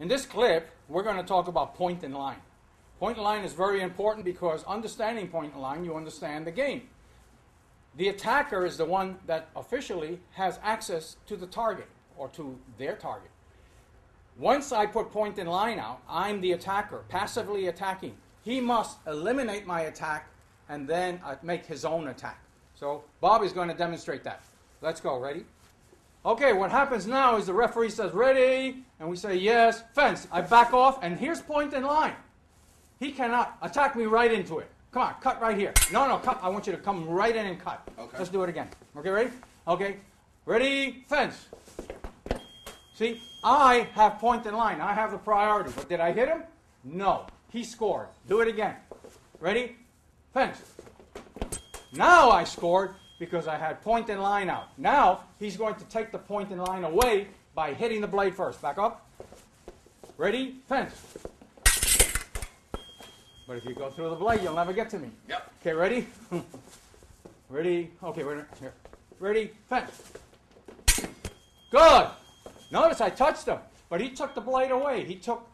In this clip, we're going to talk about point and line. Point and line is very important because understanding point and line, you understand the game. The attacker is the one that officially has access to the target or to their target. Once I put point and line out, I'm the attacker, passively attacking. He must eliminate my attack and then uh, make his own attack. So Bob is going to demonstrate that. Let's go. Ready? Okay, what happens now is the referee says, ready, and we say, yes, fence. I back off, and here's point in line. He cannot attack me right into it. Come on, cut right here. No, no, cut. I want you to come right in and cut. Okay. Let's do it again. Okay, ready? Okay. Ready, fence. See, I have point in line. I have the priority. But did I hit him? No. He scored. Do it again. Ready? Fence. Now I scored because I had point and line out. Now he's going to take the point and line away by hitting the blade first. Back up. Ready? Fence. But if you go through the blade, you'll never get to me. Yep. Okay, ready? ready? Okay, wait a minute. Here. Ready? Fence. Good. Notice I touched him, but he took the blade away. He took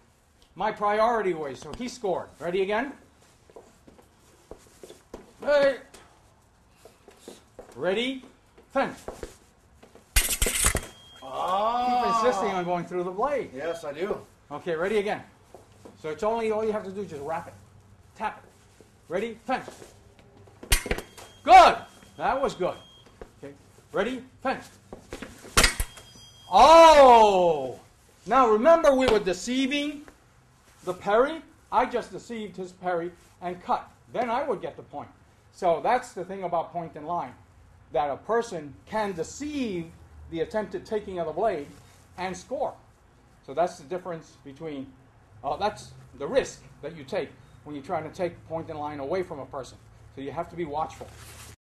my priority away, so he scored. Ready again? Hey. Ready? Fence. Oh. Ah. Keep insisting on going through the blade. Yes, I do. Okay, ready again. So it's only all you have to do is just wrap it. Tap it. Ready? Fence. Good. That was good. Okay. Ready? Fence. Oh! Now remember we were deceiving the parry. I just deceived his parry and cut. Then I would get the point. So that's the thing about point and line. That a person can deceive the attempted taking of the blade and score. So that's the difference between, uh, that's the risk that you take when you're trying to take point and line away from a person. So you have to be watchful.